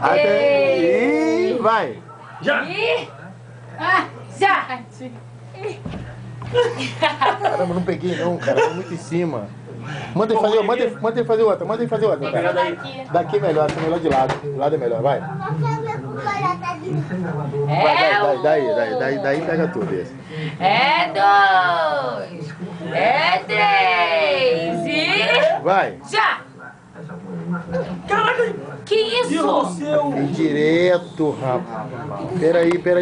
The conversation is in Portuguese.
Até. E vai. Já! E... Ah, já! Caramba, não peguei não, cara. Tô muito em cima. Manda ele fazer, manda ele, manda ele fazer outra, manda ele fazer outra, cara. daí. Daqui é melhor, assim, melhor de lado. De lado é melhor, vai. Vai, É daí, um. daí, daí, daí, daí pega tudo esse. É dois. É três. E... Vai. Já! Que isso? direto, rapaz. Peraí, peraí.